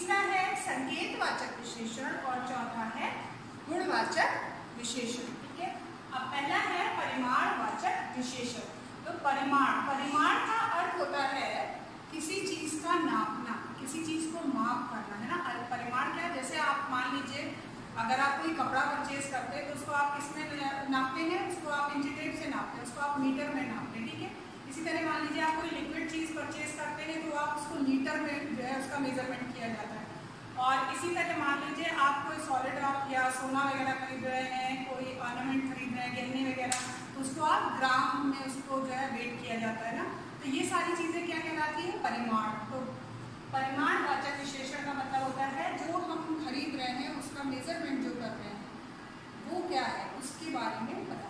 तीसरा है संकेतवाचक विशेषण और चौथा है गुणवाचक विशेषण, ठीक है? अब पहला है परिमाणवाचक विशेषण। तो परिमाण परिमाण का अर्थ होता है किसी चीज़ का नापना, किसी चीज़ को माप करना, है ना? परिमाण क्या जैसे आप मान लीजिए, अगर आप कोई कपड़ा परचेज करते हैं तो उसको आप किसमें नापते हैं? उसको आप इंची टेप से नापते हैं, उसको आप मीटर में नापते हैं, ठीक है? इसी तरह मान लीजिए आप कोई लिक्विड चीज़ परचेज करते हैं तो आप उसको लीटर में जो है उसका मेज़रमेंट और इसी तरह मान लीजिए आप कोई सॉलिड आप या सोना वगैरह खरीद रहे हैं, कोई ऑर्नामेंट खरीद रहे हैं, गहने वगैरह तो उसको आप ग्राम में उसको जो है वेट किया जाता है ना? तो ये सारी चीज़ें क्या कहलाती है? परिमाण। तो परिमाण वाचक विशेषण का मतलब होता है जो हम खरीद रहे हैं, उसका मेज़रमेंट जो कर रहे हैं, वो क्या है? उसके बारे में बताना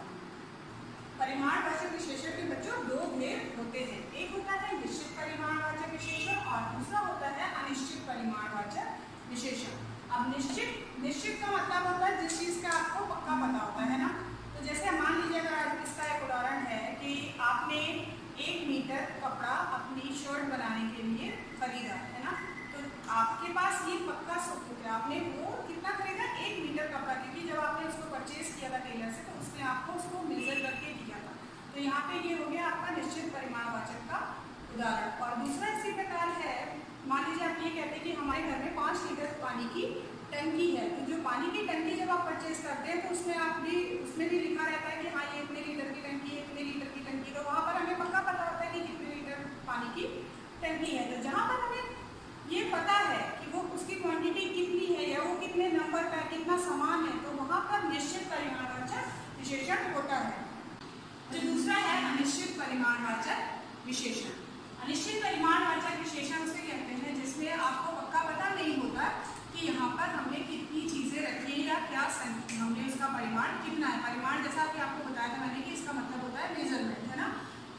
परिमाण वाचक विशेषण के बच्चों, दो भेद होते हैं। एक होता है निश्चित परिमाण वाचक विशेषण और दूसरा होता है अनिश्चित परिमाण वाचक विशेषण। अब निश्चित निश्चित का मतलब होता है जिस चीज़ का आपको पक्का पता होता है ना? तो जैसे मान लीजिए, अगर इसका एक उदाहरण है कि आपने एक मीटर कपड़ा अपनी शर्ट बनाने के लिए खरीदा, है ना? तो आपके पास ये पक्का सबूत है। आपने वो कितना खरीदा? एक मीटर कपड़ा, क्योंकि जब आपने उसको परचेज किया था टेलर से तो उसने आपको उसको मेजर करके दिया था। तो यहाँ पे ये हो गया आपका निश्चित परिमाणवाचक का उदाहरण। और दूसरा मान लीजिए आप ये कहते हैं कि हमारे घर में पाँच लीटर पानी की टंकी है तो जो पानी की टंकी जब आप परचेज करते हैं तो उसमें आप भी, उसमें भी लिखा रहता है कि हाँ ये इतने लीटर की टंकी है, इतने लीटर की टंकी तो वहाँ पर हमें पक्का पता होता है कि कितने लीटर पानी की टंकी है। तो जहाँ पर हमें ये पता है कि वो, उसकी क्वांटिटी कितनी है या वो कितने नंबर का कितना सामान है तो वहाँ पर निश्चित परिमाणवाचक विशेषण होता है। जो दूसरा है अनिश्चित परिमाणवाचक विशेषण अनिश्चित परिमाणवाचक विशेषण उसे कहते हैं जिसमें आपको पक्का पता नहीं होता कि यहाँ पर हमने कितनी चीज़ें रखी है या क्या हमने उसका परिमाण कितना है परिमाण जैसा कि आपको बताया था मैंने कि इसका मतलब होता है मेज़रमेंट है ना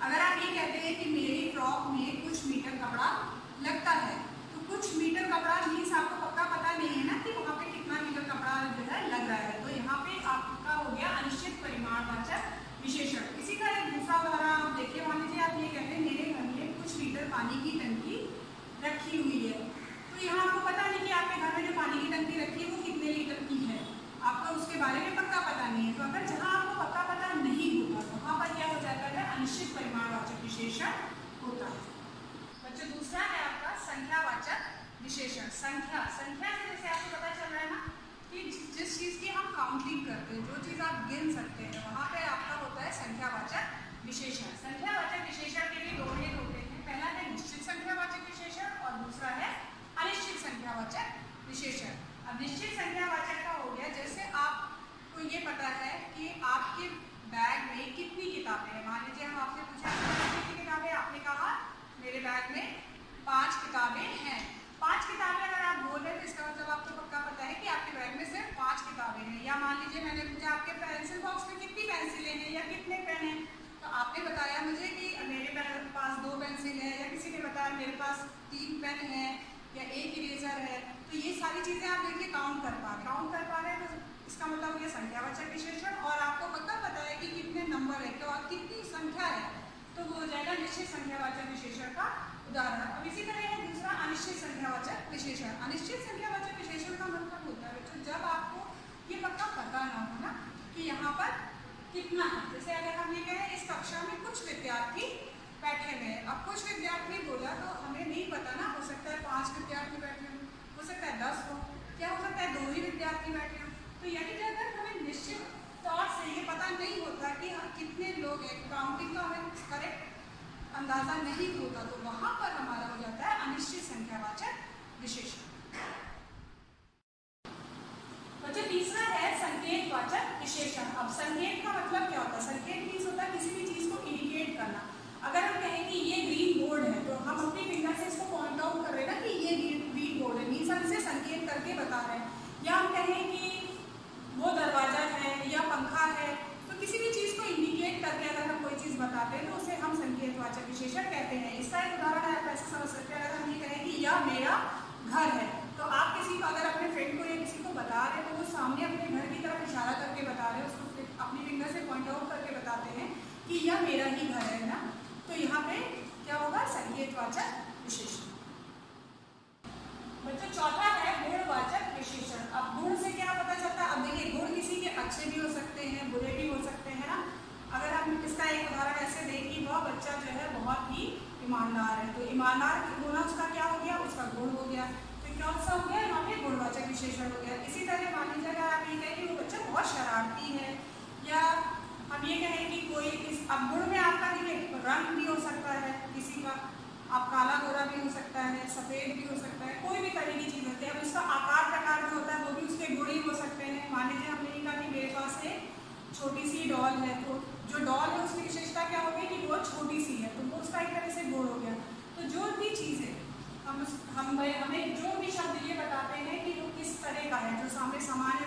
अगर आप ये कहते हैं कि मेरी फ्रॉक में कुछ मीटर कपड़ा लगता है तो कुछ मीटर कपड़ा मीन्स आपको पक्का पता नहीं है ना कि वहाँ पे कितना मीटर कपड़ा जो है लग रहा है तो यहाँ पे आपका हो गया अनिश्चित परिमाणवाचक विशेषण इसी का एक दूसरा उदाहरण आप देखिए मान लीजिए आप ये कहते हैं मेरे घर में कुछ लीटर पानी की टंकी रखी हुई है। तो यहाँ आपको पता नहीं कि आपके घर में जो पानी की टंकी रखी है, वो कितने लीटर की है? आपको उसके बारे में पक्का पता नहीं है। तो अगर जहाँ आपको पक्का पता नहीं होगा तो वहाँ पर क्या हो? जाता है अनिश्चित परिमाणवाचक विशेषण होता है। बच्चों, दूसरा है आपका संख्यावाचक विशेषण। संख्या। संख्या से जैसे आपको पता चल रहा है ना कि जिस चीज़ की हम काउंटिंग करते हैं, जो चीज़ आप गिन सकते हैं, वहाँ पे आपका होता है संख्यावाचक विशेषण। संख्यावाचक विशेषण के लिए दो भेद होते हैं पहला है निश्चित संख्यावाचक विशेषण और दूसरा है अनिश्चित संख्यावाचक विशेषण अब निश्चित संख्यावाचक का हो गया। जैसे आपको ये पता है कि आपके बैग में कितनी किताबें हैं। मान लीजिए हम आपसे पूछा कितनी किताबें? आपने कहा, मेरे बैग में पाँच किताबें हैं। पाँच किताबें अगर आप बोल रहे हैं तो इसका मतलब आपको पक्का पता है कि आपके बैग में सिर्फ़ पाँच किताबें हैं। या मान लीजिए मैंने पूछा, आपके पेंसिल बॉक्स में कितनी पेंसिलें हैं या कितने पेन हैं? तो आपने बताया मुझे कि मेरे पास दो पेंसिल है या किसी ने बताया मेरे पास तीन पेन है या एक इरेजर है। तो ये सारी चीज़ें आप देखिए काउंट कर पा रहे काउंट कर पा रहे हैं तो इसका मतलब ये संख्यावाचक विशेषण और आपको पता है कि कितने नंबर है तो कितनी संख्या है तो वो हो जाएगा निश्चित संख्यावाचक विशेषण का उदाहरण। अब इसी तरह है दूसरा अनिश्चित संख्यावाचक विशेषण। अनिश्चित संख्यावाचक विशेषण का मतलब होता है बच्चों जब आपको ये पक्का पता ना हो ना कि यहाँ पर कितना है जैसे अगर हम ये कहें इस कक्षा में कुछ विद्यार्थी बैठे हुए अब कुछ विद्यार्थी बोला तो हमें नहीं पता ना हो सकता है पाँच विद्यार्थी बैठे हो हो सकता है दस हो क्या हो सकता है दो ही विद्यार्थी बैठे हैं। तो यानी कि अगर हमें निश्चित तौर से ये पता नहीं होता कि हम कितने लोग हैं काउंटिंग का हमें करेक्ट अंदाज़ा नहीं होता तो वहाँ पर हमारा हो जाता है अनिश्चित संख्यावाचक विशेषण बच्चे तीसरा है संकेतवाचक विशेषण अब संकेत का मतलब क्या होता है संकेत मीन्स होता है किसी भी चीज़ को इंडिकेट करना अगर हम कहें कि ये ग्रीन बोर्ड है तो हम अपनी फिंगर से इसको पॉइंट आउट कर रहे हैं ना कि ये ग्रीन बोर्ड है मीन्स हम इसे संकेत करके बता रहे हैं या हम कहें कि वो दरवाज़ा है या पंखा है तो किसी भी चीज़ को इंडिकेट करके अगर हम कोई चीज़ बताते हैं तो उसे हम संकेतवाचक विशेषण कहते हैं। इसका एक उदाहरण आप ऐसे समझ सकते हैं, अगर हम ये कहें कि यह मेरा घर है तो आप किसी को, अगर अपने फ्रेंड को या किसी को बता रहे तो वो सामने अपने घर की तरफ़ इशारा करके बता रहे हैं, उसको अपनी फिंगर से पॉइंट आउट करके बताते हैं कि यह मेरा ही घर है ना तो यहाँ पे क्या होगा संकेतवाचक विशेषण बच्चों चौथा है गुणवाचक विशेषण अब गुण से क्या पता चलता है अब देखिए गुण किसी के अच्छे भी हो सकते हैं बुरे भी हो सकते हैं ना अगर हम इसका एक उदाहरण ऐसे दें कि वह बच्चा जो है बहुत ही ईमानदार है। तो ईमानदार गुना उसका क्या हो गया? उसका गुण हो गया। तो क्या सा हो गया? यहाँ पे गुणवाचक विशेषण हो गया। इसी तरह मान लीजिए अगर आप ये कहें कि वो बच्चा बहुत शरारती है। या हम ये कहें कि कोई इस अब गुण में आपका देखिए, रंग भी हो सकता है, किसी का, आप काला गोरा भी हो सकता है, सफ़ेद भी हो सकता है, कोई भी तरह की चीज़ होती है। अब उसका आकार प्रकार भी होता है, वो भी उसके गुण ही हो सकते हैं। मान लीजिए हमने ये कहा कि मेरे पास एक छोटी सी डॉल है तो जो डॉल है, उसकी विशेषता क्या होगी कि वो छोटी सी है। तो उसका एक तरह से गुण हो गया। तो जो भी चीज़ें हम हम, हमें जो भी शब्द ये बताते हैं कि वो किस तरह का है, जो सामने समान